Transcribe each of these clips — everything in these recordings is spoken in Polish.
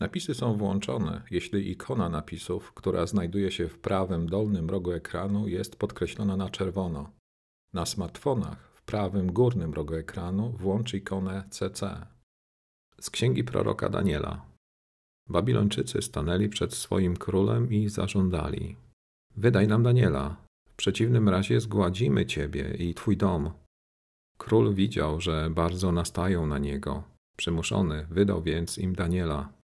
Napisy są włączone, jeśli ikona napisów, która znajduje się w prawym dolnym rogu ekranu, jest podkreślona na czerwono. Na smartfonach w prawym górnym rogu ekranu włącz ikonę CC. Z księgi proroka Daniela. Babilończycy stanęli przed swoim królem i zażądali: Wydaj nam Daniela, w przeciwnym razie zgładzimy ciebie i twój dom. Król widział, że bardzo nastają na niego. Przymuszony wydał więc im Daniela.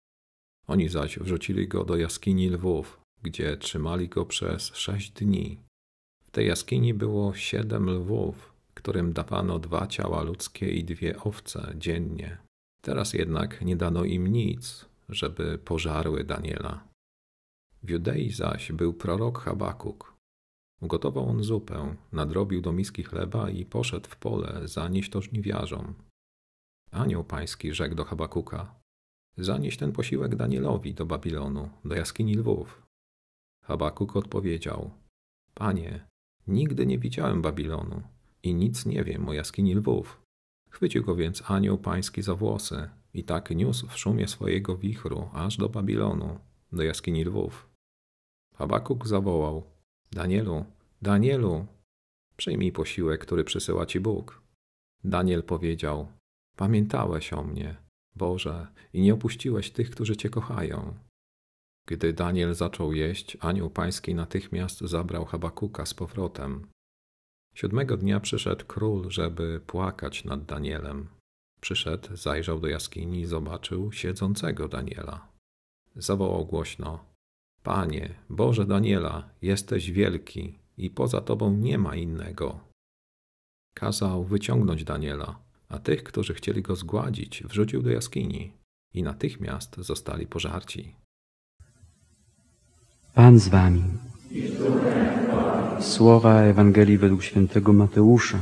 Oni zaś wrzucili go do jaskini lwów, gdzie trzymali go przez sześć dni. W tej jaskini było siedem lwów, którym dawano dwa ciała ludzkie i dwie owce dziennie. Teraz jednak nie dano im nic, żeby pożarły Daniela. W Judei zaś był prorok Habakuk. Ugotował on zupę, nadrobił do miski chleba i poszedł w pole zanieść to żniwiarzom. Anioł pański rzekł do Habakuka: Zanieś ten posiłek Danielowi do Babilonu, do jaskini lwów. Habakuk odpowiedział: Panie, nigdy nie widziałem Babilonu i nic nie wiem o jaskini lwów. Chwycił go więc anioł pański za włosy i tak niósł w szumie swojego wichru aż do Babilonu, do jaskini lwów. Habakuk zawołał: Danielu, Danielu, przyjmij posiłek, który przysyła ci Bóg. Daniel powiedział: Pamiętałeś o mnie, Boże, i nie opuściłeś tych, którzy cię kochają. Gdy Daniel zaczął jeść, anioł pański natychmiast zabrał Habakuka z powrotem. Siódmego dnia przyszedł król, żeby płakać nad Danielem. Przyszedł, zajrzał do jaskini i zobaczył siedzącego Daniela. Zawołał głośno: Panie, Boże Daniela, jesteś wielki i poza tobą nie ma innego. Kazał wyciągnąć Daniela, a tych, którzy chcieli go zgładzić, wrzucił do jaskini i natychmiast zostali pożarci. Pan z wami. Słowa Ewangelii według świętego Mateusza.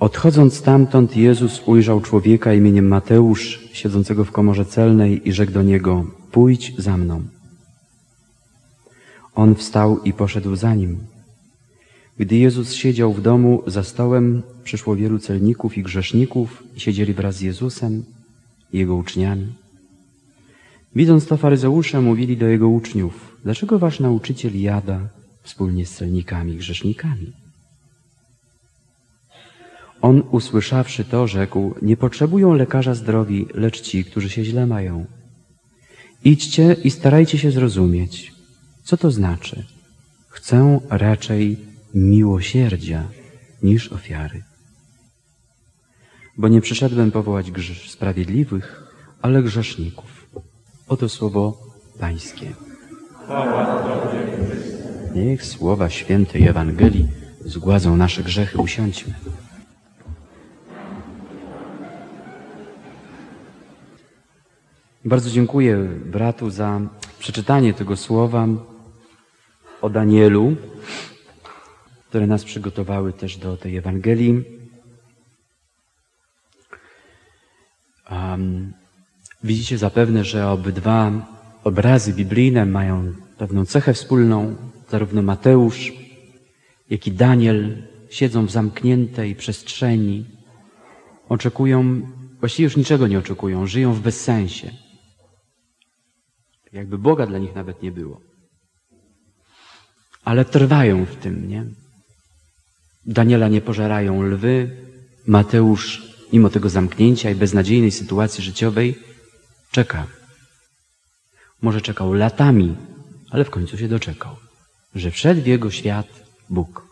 Odchodząc stamtąd, Jezus ujrzał człowieka imieniem Mateusz, siedzącego w komorze celnej i rzekł do niego, pójdź za mną. On wstał i poszedł za nim. Gdy Jezus siedział w domu za stołem, przyszło wielu celników i grzeszników i siedzieli wraz z Jezusem i Jego uczniami. Widząc to, faryzeusze mówili do Jego uczniów, dlaczego wasz nauczyciel jada wspólnie z celnikami i grzesznikami? On, usłyszawszy to, rzekł, nie potrzebują lekarza zdrowi, lecz ci, którzy się źle mają. Idźcie i starajcie się zrozumieć, co to znaczy. Chcę raczej miłosierdzia niż ofiary. Bo nie przyszedłem powołać grz sprawiedliwych, ale grzeszników. Oto słowo Pańskie. Niech słowa świętej Ewangelii zgładzą nasze grzechy. Usiądźmy. Bardzo dziękuję bratu za przeczytanie tego słowa o Danielu, które nas przygotowały też do tej Ewangelii. Um, widzicie zapewne, że obydwa obrazy biblijne mają pewną cechę wspólną. Zarówno Mateusz, jak i Daniel siedzą w zamkniętej przestrzeni, oczekują, właściwie już niczego nie oczekują, żyją w bezsensie. Jakby Boga dla nich nawet nie było. Ale trwają w tym, nie? Daniela nie pożerają lwy. Mateusz, mimo tego zamknięcia i beznadziejnej sytuacji życiowej, czeka. Może czekał latami, ale w końcu się doczekał. Że wszedł w jego świat Bóg.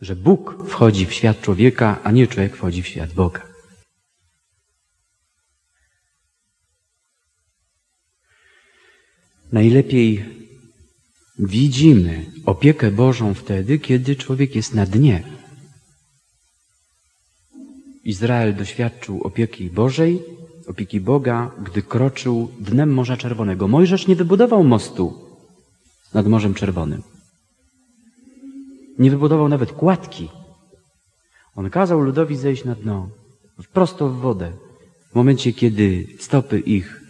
Że Bóg wchodzi w świat człowieka, a nie człowiek wchodzi w świat Boga. Najlepiej widzimy opiekę Bożą wtedy, kiedy człowiek jest na dnie. Izrael doświadczył opieki Bożej, opieki Boga, gdy kroczył dnem Morza Czerwonego. Mojżesz nie wybudował mostu nad Morzem Czerwonym. Nie wybudował nawet kładki. On kazał ludowi zejść na dno, prosto w wodę. W momencie, kiedy stopy ich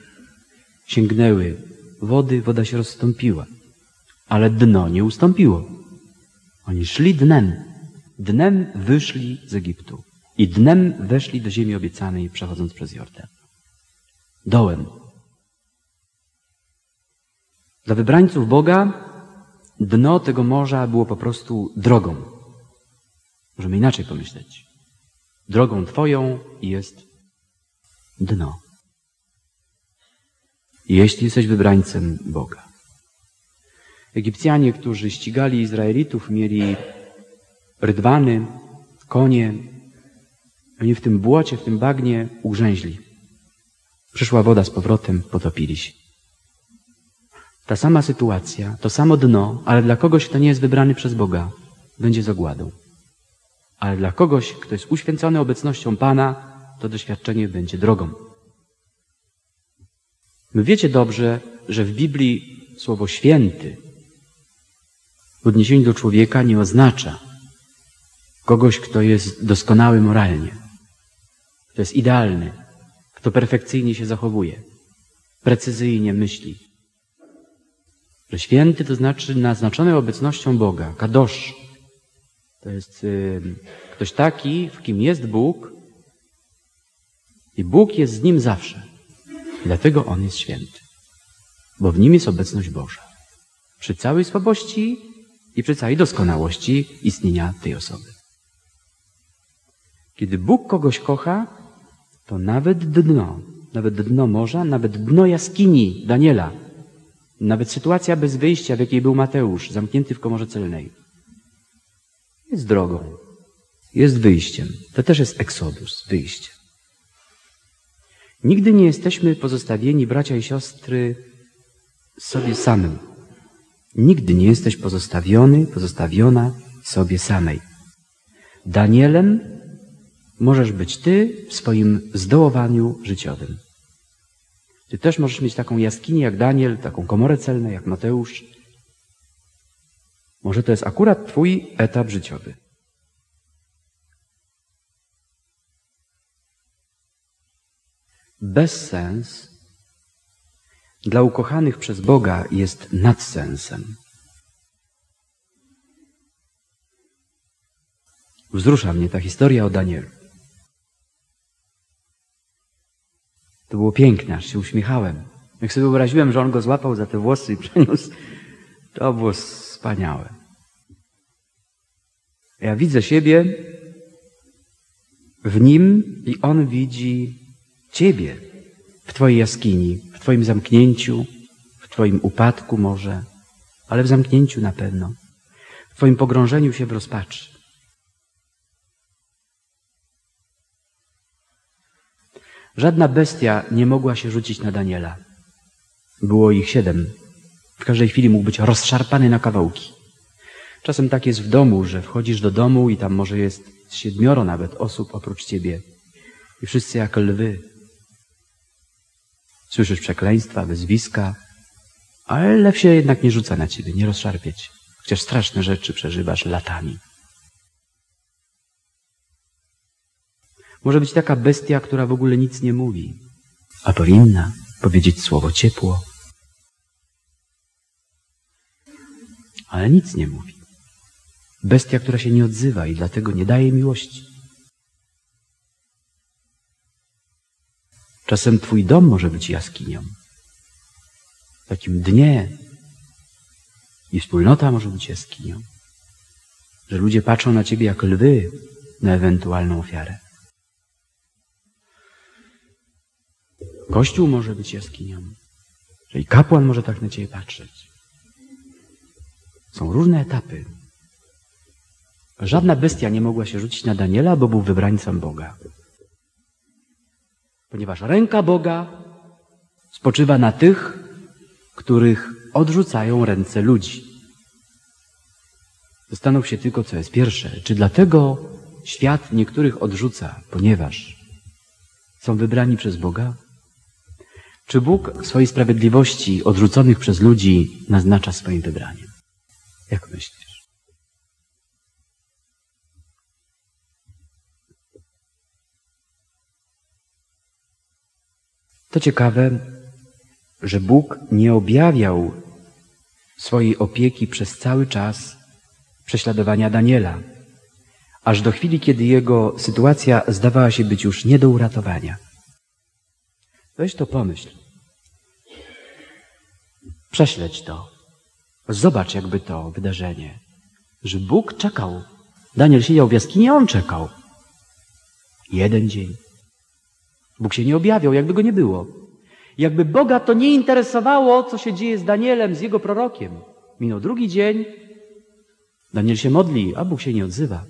sięgnęły wody, woda się rozstąpiła. Ale dno nie ustąpiło. Oni szli dnem. Dnem wyszli z Egiptu. i dnem weszli do ziemi obiecanej, przechodząc przez Jordan. Dołem. Dla wybrańców Boga dno tego morza było po prostu drogą. Możemy inaczej pomyśleć. Drogą Twoją jest dno. Jeśli jesteś wybrańcem Boga. Egipcjanie, którzy ścigali Izraelitów, mieli rydwany, konie. Oni w tym błocie, w tym bagnie ugrzęźli. Przyszła woda z powrotem, potopili się. Ta sama sytuacja, to samo dno, ale dla kogoś, kto nie jest wybrany przez Boga, będzie zagładą. Ale dla kogoś, kto jest uświęcony obecnością Pana, to doświadczenie będzie drogą. My wiecie dobrze, że w Biblii słowo święty w odniesieniu do człowieka nie oznacza kogoś, kto jest doskonały moralnie, kto jest idealny, kto perfekcyjnie się zachowuje, precyzyjnie myśli. Że święty to znaczy naznaczony obecnością Boga, kadosz. To jest ktoś taki, w kim jest Bóg i Bóg jest z nim zawsze. I dlatego on jest święty, bo w nim jest obecność Boża. Przy całej słabości i przy całej doskonałości istnienia tej osoby. Kiedy Bóg kogoś kocha, to nawet dno, nawet dno morza, nawet dno jaskini Daniela, nawet sytuacja bez wyjścia, w jakiej był Mateusz, zamknięty w komorze celnej, jest drogą, jest wyjściem. To też jest eksodus, wyjście. Nigdy nie jesteśmy pozostawieni, bracia i siostry, sobie samym. Nigdy nie jesteś pozostawiony, pozostawiona sobie samej. Danielem możesz być ty w swoim zdołowaniu życiowym. Ty też możesz mieć taką jaskinię jak Daniel, taką komorę celną jak Mateusz. Może to jest akurat twój etap życiowy. Bezsens dla ukochanych przez Boga jest nadsensem. Wzrusza mnie ta historia o Danielu. To było piękne, aż się uśmiechałem. Jak sobie wyobraziłem, że on go złapał za te włosy i przeniósł, to było wspaniałe. Ja widzę siebie w nim i on widzi ciebie w twojej jaskini, twoim zamknięciu, w twoim upadku może, ale w zamknięciu na pewno, w twoim pogrążeniu się w rozpaczy. Żadna bestia nie mogła się rzucić na Daniela. Było ich siedem. W każdej chwili mógł być rozszarpany na kawałki. Czasem tak jest w domu, że wchodzisz do domu i tam może jest siedmioro nawet osób oprócz ciebie. I wszyscy jak lwy. Słyszysz przekleństwa, wyzwiska, ale lew się jednak nie rzuca na ciebie, nie rozszarpieć. Chociaż straszne rzeczy przeżywasz latami. Może być taka bestia, która w ogóle nic nie mówi, a powinna powiedzieć słowo ciepło, ale nic nie mówi. Bestia, która się nie odzywa i dlatego nie daje miłości. Czasem twój dom może być jaskinią. W takim dnie i wspólnota może być jaskinią. Że ludzie patrzą na ciebie jak lwy na ewentualną ofiarę. Kościół może być jaskinią. Że i kapłan może tak na ciebie patrzeć. Są różne etapy. Żadna bestia nie mogła się rzucić na Daniela, bo był wybrańcem Boga. Ponieważ ręka Boga spoczywa na tych, których odrzucają ręce ludzi. Zastanów się tylko, co jest pierwsze. Czy dlatego świat niektórych odrzuca, ponieważ są wybrani przez Boga? Czy Bóg swojej sprawiedliwości odrzuconych przez ludzi naznacza swoim wybraniem? Jak myślisz? To ciekawe, że Bóg nie objawiał swojej opieki przez cały czas prześladowania Daniela, aż do chwili, kiedy jego sytuacja zdawała się być już nie do uratowania. Weź to pomyśl. Prześledź to. Zobacz jakby to wydarzenie, że Bóg czekał. Daniel siedział w jaskini, a on czekał. Jeden dzień. Bóg się nie objawiał, jakby go nie było. Jakby Boga to nie interesowało, co się dzieje z Danielem, z jego prorokiem. Minął drugi dzień, Daniel się modli, a Bóg się nie odzywa.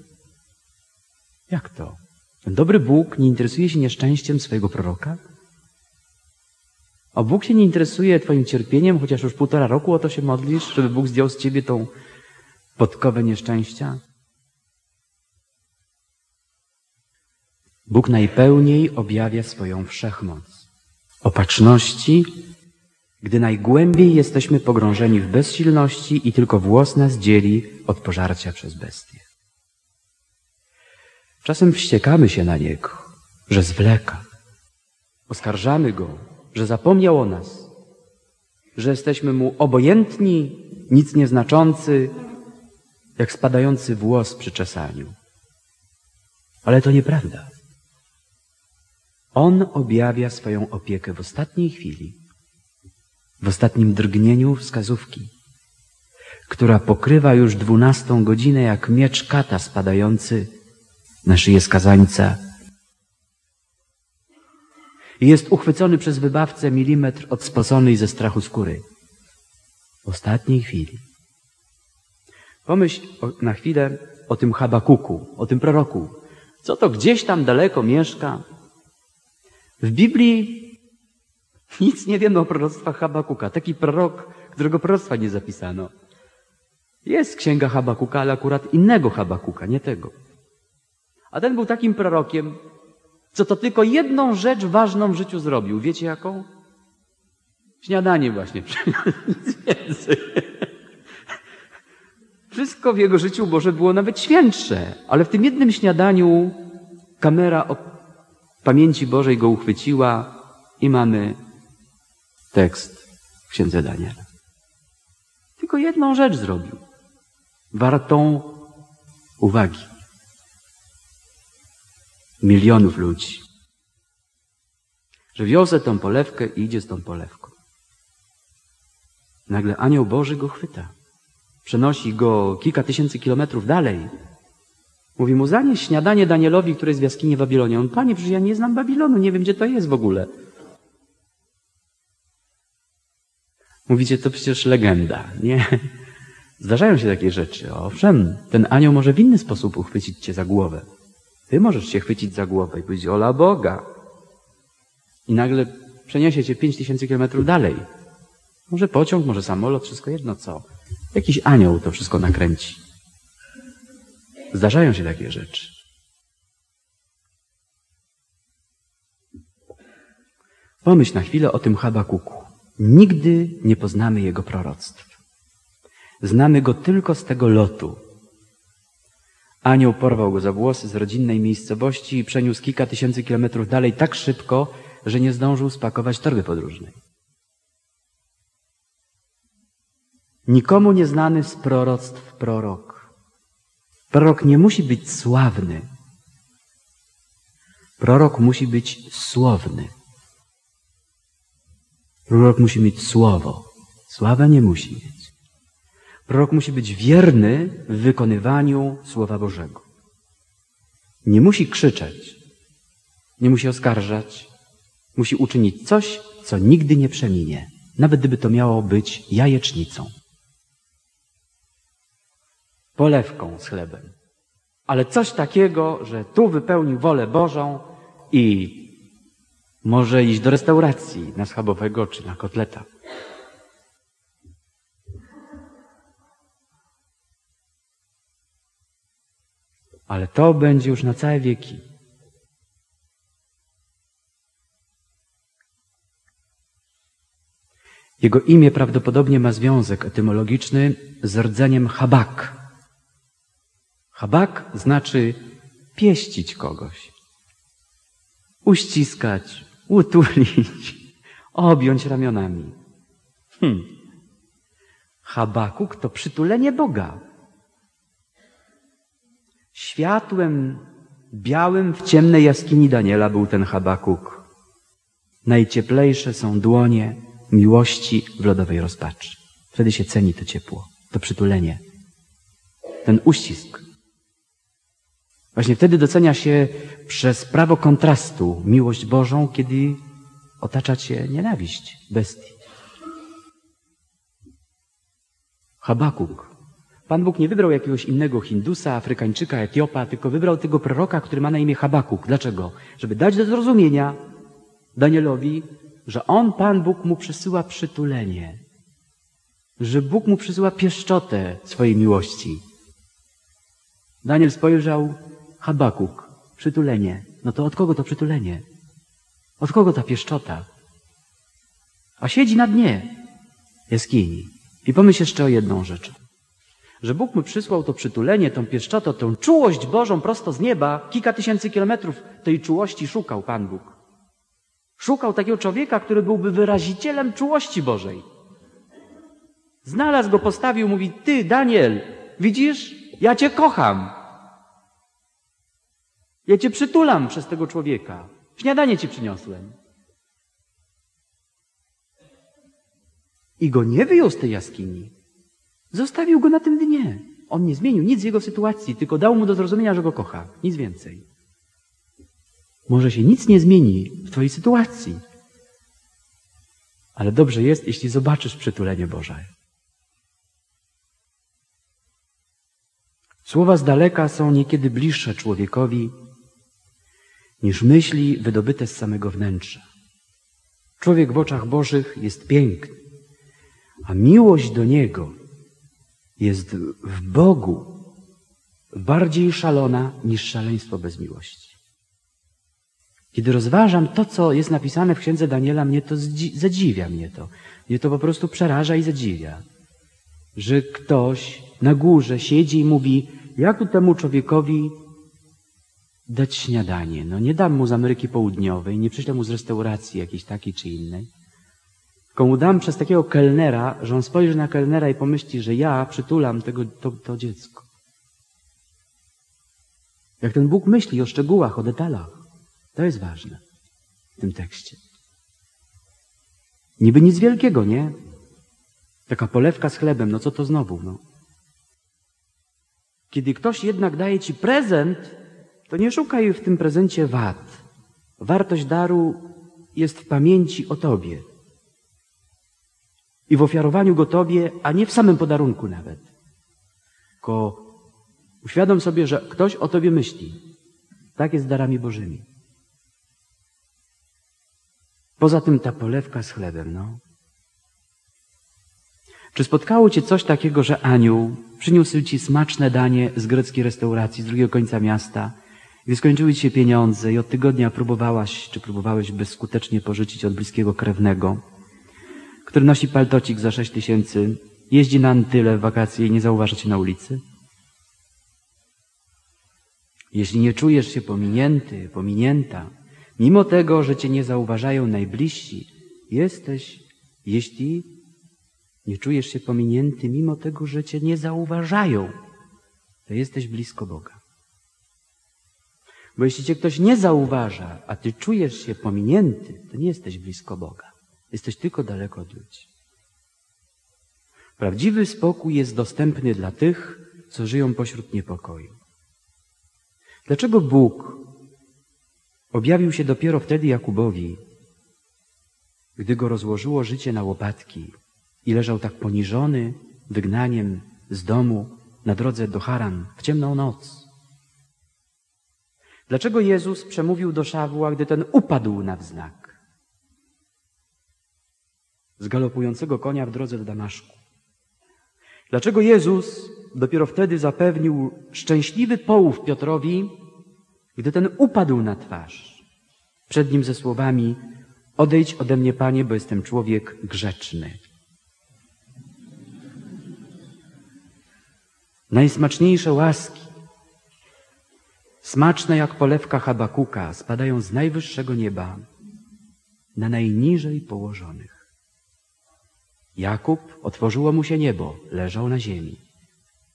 Jak to? Ten dobry Bóg nie interesuje się nieszczęściem swojego proroka? A Bóg się nie interesuje Twoim cierpieniem, chociaż już półtora roku o to się modlisz, żeby Bóg zdjął z Ciebie tą podkowę nieszczęścia? Bóg najpełniej objawia swoją wszechmoc. Opatrzności, gdy najgłębiej jesteśmy pogrążeni w bezsilności i tylko włos nas dzieli od pożarcia przez bestię. Czasem wściekamy się na Niego, że zwleka. Oskarżamy Go, że zapomniał o nas, że jesteśmy Mu obojętni, nic nieznaczący, jak spadający włos przy czesaniu. Ale to nieprawda. On objawia swoją opiekę w ostatniej chwili, w ostatnim drgnieniu wskazówki, która pokrywa już dwunastą godzinę jak miecz kata spadający na szyję skazańca. Jest uchwycony przez wybawcę milimetr od spoconej ze strachu skóry. W ostatniej chwili. Pomyśl na chwilę o tym Habakuku, o tym proroku. Co to gdzieś tam daleko mieszka, w Biblii nic nie wiemy o proroctwach Habakuka. Taki prorok, którego proroctwa nie zapisano. Jest księga Habakuka, ale akurat innego Habakuka, nie tego. A ten był takim prorokiem, co to tylko jedną rzecz ważną w życiu zrobił. Wiecie jaką? Śniadanie właśnie. Nic więcej. Wszystko w jego życiu może było nawet świętsze, ale w tym jednym śniadaniu kamera pamięci Bożej go uchwyciła i mamy tekst w księdze Daniela. Tylko jedną rzecz zrobił. Wartą uwagi. Milionów ludzi. Że wiozę tą polewkę i idzie z tą polewką. Nagle anioł Boży go chwyta. Przenosi go kilka tysięcy kilometrów dalej Mówi mu, zanieś śniadanie Danielowi, który jest w jaskini w Babilonie. On, panie, przecież ja nie znam Babilonu, nie wiem, gdzie to jest w ogóle. Mówicie, to przecież legenda. Nie. Zdarzają się takie rzeczy. Owszem, ten anioł może w inny sposób uchwycić cię za głowę. Ty możesz się chwycić za głowę i powiedzieć, ola Boga. I nagle przeniesie cię pięć tysięcy kilometrów dalej. Może pociąg, może samolot, wszystko jedno co. Jakiś anioł to wszystko nakręci. Zdarzają się takie rzeczy. Pomyśl na chwilę o tym Habakuku. Nigdy nie poznamy jego proroctw. Znamy go tylko z tego lotu. Anioł porwał go za włosy z rodzinnej miejscowości i przeniósł kilka tysięcy kilometrów dalej tak szybko, że nie zdążył spakować torby podróżnej. Nikomu nieznany z proroctw prorok. Prorok nie musi być sławny. Prorok musi być słowny. Prorok musi mieć słowo. Sława nie musi mieć. Prorok musi być wierny w wykonywaniu Słowa Bożego. Nie musi krzyczeć, nie musi oskarżać, musi uczynić coś, co nigdy nie przeminie, nawet gdyby to miało być jajecznicą polewką z chlebem. Ale coś takiego, że tu wypełnił wolę Bożą i może iść do restauracji na schabowego czy na kotleta. Ale to będzie już na całe wieki. Jego imię prawdopodobnie ma związek etymologiczny z rdzeniem habak, Habak znaczy pieścić kogoś, uściskać, utulić, objąć ramionami. Hmm. Habakuk to przytulenie Boga. Światłem białym w ciemnej jaskini Daniela był ten Habakuk. Najcieplejsze są dłonie miłości w lodowej rozpaczy. Wtedy się ceni to ciepło, to przytulenie, ten uścisk. Właśnie wtedy docenia się przez prawo kontrastu miłość Bożą, kiedy otacza cię nienawiść bestii. Habakuk. Pan Bóg nie wybrał jakiegoś innego Hindusa, Afrykańczyka, Etiopa, tylko wybrał tego proroka, który ma na imię Habakuk. Dlaczego? Żeby dać do zrozumienia Danielowi, że on, Pan Bóg, mu przysyła przytulenie. Że Bóg mu przysyła pieszczotę swojej miłości. Daniel spojrzał, Habakuk, przytulenie. No to od kogo to przytulenie? Od kogo ta pieszczota? A siedzi na dnie jaskini. I pomyśl jeszcze o jedną rzecz. Że Bóg mu przysłał to przytulenie, tą pieszczotę, tą czułość Bożą prosto z nieba, kilka tysięcy kilometrów tej czułości szukał Pan Bóg. Szukał takiego człowieka, który byłby wyrazicielem czułości Bożej. Znalazł go, postawił, mówi, ty, Daniel, widzisz, ja cię kocham. Ja cię przytulam przez tego człowieka. Śniadanie ci przyniosłem. I go nie wyjął z tej jaskini. Zostawił go na tym dnie. On nie zmienił nic z jego sytuacji, tylko dał mu do zrozumienia, że go kocha. Nic więcej. Może się nic nie zmieni w Twojej sytuacji, ale dobrze jest, jeśli zobaczysz przytulenie Boże. Słowa z daleka są niekiedy bliższe człowiekowi niż myśli wydobyte z samego wnętrza. Człowiek w oczach Bożych jest piękny, a miłość do Niego jest w Bogu bardziej szalona niż szaleństwo bez miłości. Kiedy rozważam to, co jest napisane w księdze Daniela, mnie to zadziwia mnie to. Mnie to po prostu przeraża i zadziwia. Że ktoś na górze siedzi i mówi, jak tu temu człowiekowi dać śniadanie. No nie dam mu z Ameryki Południowej, nie przyślę mu z restauracji jakiejś takiej czy innej. Tylko mu dam przez takiego kelnera, że on spojrzy na kelnera i pomyśli, że ja przytulam tego, to, to dziecko. Jak ten Bóg myśli o szczegółach, o detalach. To jest ważne w tym tekście. Niby nic wielkiego, nie? Taka polewka z chlebem, no co to znowu, no? Kiedy ktoś jednak daje ci prezent, to nie szukaj w tym prezencie wad. Wartość daru jest w pamięci o Tobie i w ofiarowaniu go Tobie, a nie w samym podarunku nawet. Tylko uświadom sobie, że ktoś o Tobie myśli. Tak jest darami Bożymi. Poza tym ta polewka z chlebem, no. Czy spotkało Cię coś takiego, że anioł przyniósł Ci smaczne danie z greckiej restauracji z drugiego końca miasta, gdy skończyły Ci się pieniądze i od tygodnia próbowałaś, czy próbowałeś bezskutecznie pożyczyć od bliskiego krewnego, który nosi paltocik za sześć tysięcy, jeździ na Antyle w wakacje i nie zauważa Cię na ulicy? Jeśli nie czujesz się pominięty, pominięta, mimo tego, że Cię nie zauważają najbliżsi, jesteś, jeśli nie czujesz się pominięty, mimo tego, że Cię nie zauważają, to jesteś blisko Boga. Bo jeśli Cię ktoś nie zauważa, a Ty czujesz się pominięty, to nie jesteś blisko Boga. Jesteś tylko daleko od ludzi. Prawdziwy spokój jest dostępny dla tych, co żyją pośród niepokoju. Dlaczego Bóg objawił się dopiero wtedy Jakubowi, gdy go rozłożyło życie na łopatki i leżał tak poniżony wygnaniem z domu na drodze do Haran w ciemną noc? Dlaczego Jezus przemówił do Szawła, gdy ten upadł na wznak? z galopującego konia w drodze do Damaszku. Dlaczego Jezus dopiero wtedy zapewnił szczęśliwy połów Piotrowi, gdy ten upadł na twarz przed nim ze słowami: Odejdź ode mnie, panie, bo jestem człowiek grzeczny. Najsmaczniejsze łaski, smaczne jak polewka Habakuka, spadają z najwyższego nieba na najniżej położonych. Jakub otworzyło mu się niebo, leżał na ziemi.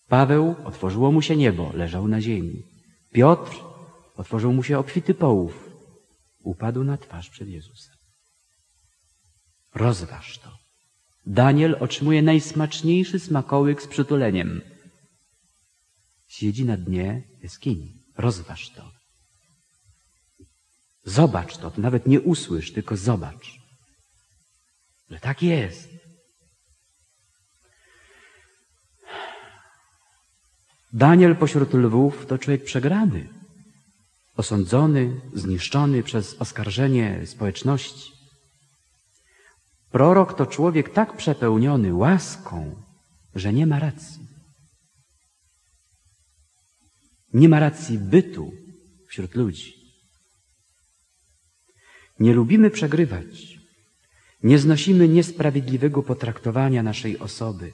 Paweł otworzyło mu się niebo, leżał na ziemi. Piotr otworzył mu się obfity połów, upadł na twarz przed Jezusem. Rozważ to. Daniel otrzymuje najsmaczniejszy smakołyk z przytuleniem. Siedzi na dnie jaskini. Rozważ to. Zobacz to, nawet nie usłysz, tylko zobacz, że tak jest. Daniel pośród lwów to człowiek przegrany, osądzony, zniszczony przez oskarżenie społeczności. Prorok to człowiek tak przepełniony łaską, że nie ma racji. Nie ma racji bytu wśród ludzi. Nie lubimy przegrywać. Nie znosimy niesprawiedliwego potraktowania naszej osoby.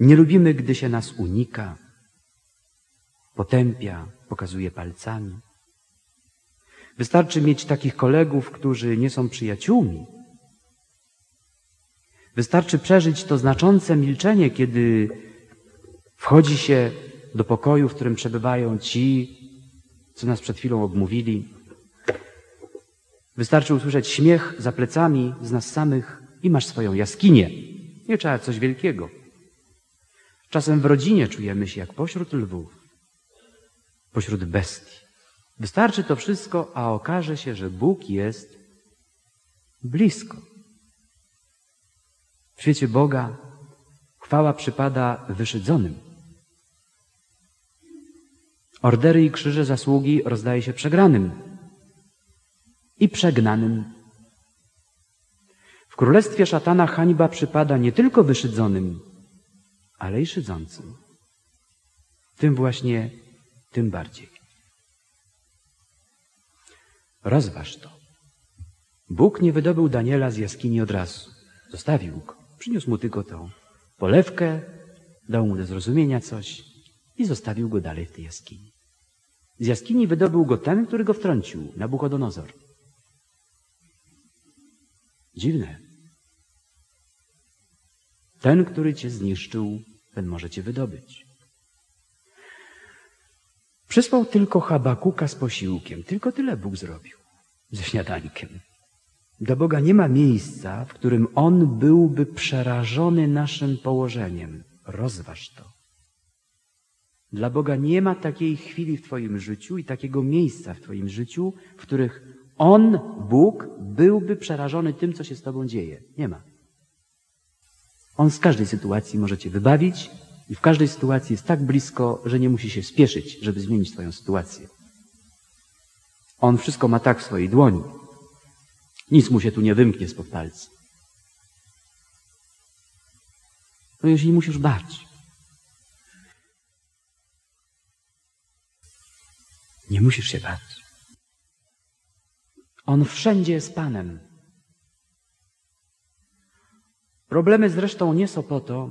Nie lubimy, gdy się nas unika, potępia, pokazuje palcami. Wystarczy mieć takich kolegów, którzy nie są przyjaciółmi. Wystarczy przeżyć to znaczące milczenie, kiedy wchodzi się do pokoju, w którym przebywają ci, co nas przed chwilą obmówili. Wystarczy usłyszeć śmiech za plecami z nas samych i masz swoją jaskinię. Nie trzeba coś wielkiego. Czasem w rodzinie czujemy się jak pośród lwów, pośród bestii. Wystarczy to wszystko, a okaże się, że Bóg jest blisko. W świecie Boga chwała przypada wyszydzonym. Ordery i krzyże zasługi rozdaje się przegranym i przegnanym. W królestwie szatana hańba przypada nie tylko wyszydzonym, ale i szydzącym. Tym właśnie, tym bardziej. Rozważ to. Bóg nie wydobył Daniela z jaskini od razu. Zostawił go. Przyniósł mu tylko tą polewkę, dał mu do zrozumienia coś i zostawił go dalej w tej jaskini. Z jaskini wydobył go ten, który go wtrącił, Nabuchodonozor. Dziwne. Ten, który cię zniszczył, ten może cię wydobyć. Przysłał tylko Habakuka z posiłkiem. Tylko tyle Bóg zrobił ze śniadańkiem. Dla Boga nie ma miejsca, w którym On byłby przerażony naszym położeniem. Rozważ to. Dla Boga nie ma takiej chwili w Twoim życiu i takiego miejsca w Twoim życiu, w których On, Bóg, byłby przerażony tym, co się z Tobą dzieje. Nie ma. On z każdej sytuacji może Cię wybawić i w każdej sytuacji jest tak blisko, że nie musi się spieszyć, żeby zmienić Twoją sytuację. On wszystko ma tak w swojej dłoni. Nic mu się tu nie wymknie spod palca. No jeśli musisz bać. Nie musisz się bać. On wszędzie jest Panem. Problemy zresztą nie są po to,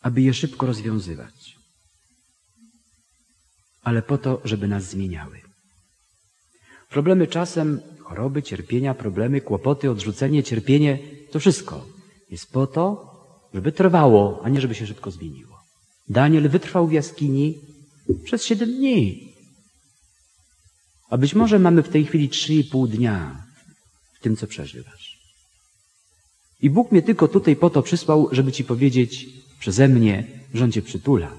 aby je szybko rozwiązywać, ale po to, żeby nas zmieniały. Problemy czasem, choroby, cierpienia, problemy, kłopoty, odrzucenie, cierpienie, to wszystko jest po to, żeby trwało, a nie żeby się szybko zmieniło. Daniel wytrwał w jaskini przez siedem dni. A być może mamy w tej chwili trzy i pół dnia w tym, co przeżywasz. I Bóg mnie tylko tutaj po to przysłał, żeby ci powiedzieć przeze mnie, że On cię przytula.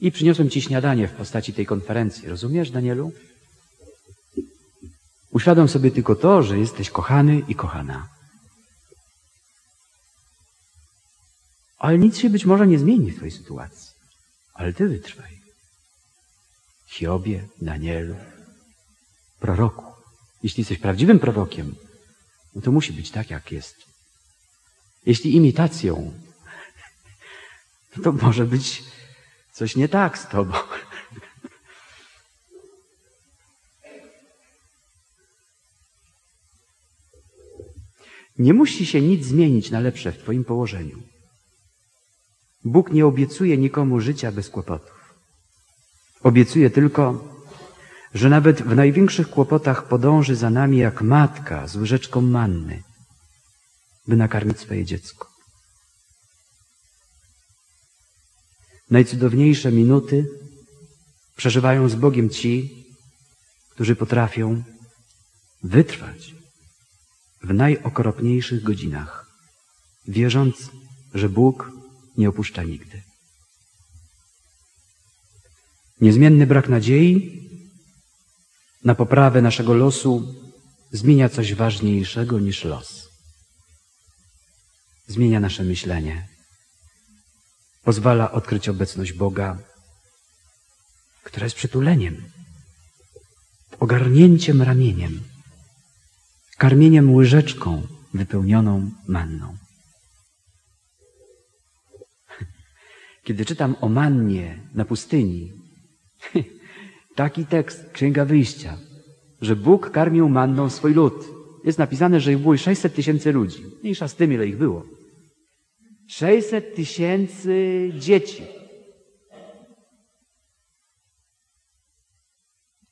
I przyniosłem ci śniadanie w postaci tej konferencji. Rozumiesz, Danielu? Uświadom sobie tylko to, że jesteś kochany i kochana. Ale nic się być może nie zmieni w twojej sytuacji. Ale ty wytrwaj. Hiobie, Danielu, proroku. Jeśli jesteś prawdziwym prorokiem, no to musi być tak, jak jest. Jeśli imitacją, to może być coś nie tak z tobą. Nie musi się nic zmienić na lepsze w Twoim położeniu. Bóg nie obiecuje nikomu życia bez kłopotów. Obiecuje tylko, że nawet w największych kłopotach podąży za nami jak matka z łyżeczką manny, by nakarmić swoje dziecko. Najcudowniejsze minuty przeżywają z Bogiem ci, którzy potrafią wytrwać w najokropniejszych godzinach, wierząc, że Bóg nie opuszcza nigdy. Niezmienny brak nadziei na poprawę naszego losu zmienia coś ważniejszego niż los. Zmienia nasze myślenie. Pozwala odkryć obecność Boga, która jest przytuleniem, ogarnięciem ramieniem, karmieniem łyżeczką wypełnioną manną. Kiedy czytam o mannie na pustyni, taki tekst, Księga Wyjścia, że Bóg karmił manną swój lud. Jest napisane, że ich było 600 tysięcy ludzi. Mniejsza z tym, ile ich było. 600 tysięcy dzieci.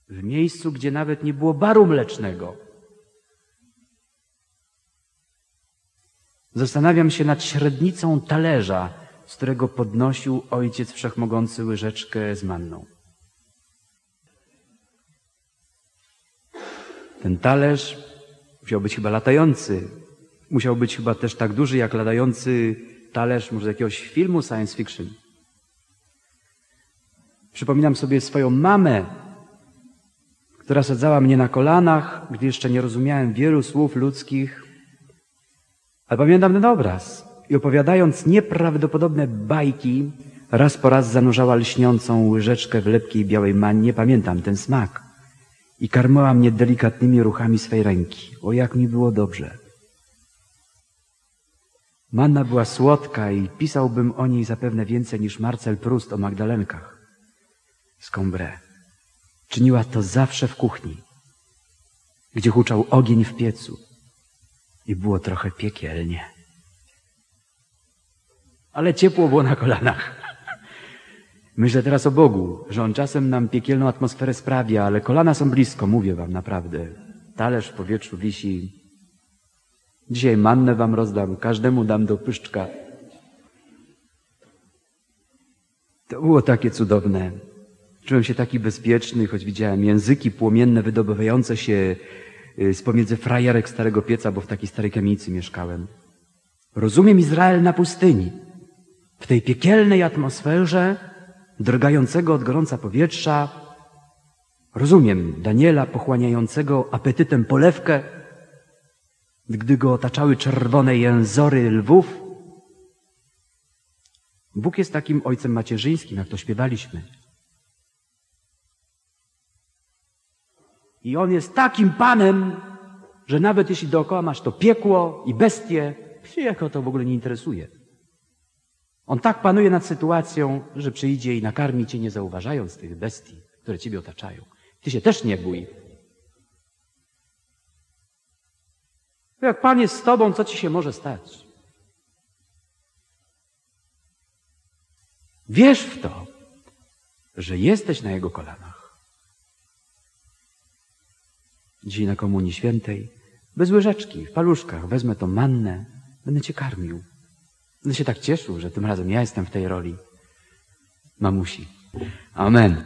W miejscu, gdzie nawet nie było baru mlecznego. Zastanawiam się nad średnicą talerza, z którego podnosił Ojciec Wszechmogący łyżeczkę z manną. Ten talerz musiał być chyba latający. Musiał być chyba też tak duży jak latający talerz może jakiegoś filmu science fiction. Przypominam sobie swoją mamę, która sadzała mnie na kolanach, gdy jeszcze nie rozumiałem wielu słów ludzkich. Ale pamiętam ten obraz. I opowiadając nieprawdopodobne bajki, raz po raz zanurzała lśniącą łyżeczkę w lepkiej białej mannie. Pamiętam ten smak i karmiła mnie delikatnymi ruchami swej ręki. O, jak mi było dobrze. Manna była słodka i pisałbym o niej zapewne więcej niż Marcel Proust o Magdalenkach z Combray. Czyniła to zawsze w kuchni, gdzie huczał ogień w piecu i było trochę piekielnie. Ale ciepło było na kolanach. Myślę teraz o Bogu, że On czasem nam piekielną atmosferę sprawia, ale kolana są blisko, mówię wam naprawdę. Talerz w powietrzu wisi. Dzisiaj mannę wam rozdam, każdemu dam do pyszczka. To było takie cudowne. Czułem się taki bezpieczny, choć widziałem języki płomienne wydobywające się y, z pomiędzy frajerek starego pieca, bo w takiej starej kamienicy mieszkałem. Rozumiem Izrael na pustyni. W tej piekielnej atmosferze drgającego od gorąca powietrza. Rozumiem Daniela pochłaniającego apetytem polewkę, gdy go otaczały czerwone jęzory lwów. Bóg jest takim ojcem macierzyńskim, jak to śpiewaliśmy. I On jest takim Panem, że nawet jeśli dookoła masz to piekło i bestie, jako to w ogóle nie interesuje. On tak panuje nad sytuacją, że przyjdzie i nakarmi cię, nie zauważając tych bestii, które ciebie otaczają. Ty się też nie bój. Jak Pan jest z tobą, co ci się może stać? Wierz w to, że jesteś na Jego kolanach. Dzisiaj na Komunii Świętej, bez łyżeczki, w paluszkach, wezmę to mannę, będę Cię karmił. Będę się tak cieszył, że tym razem ja jestem w tej roli mamusi. Amen.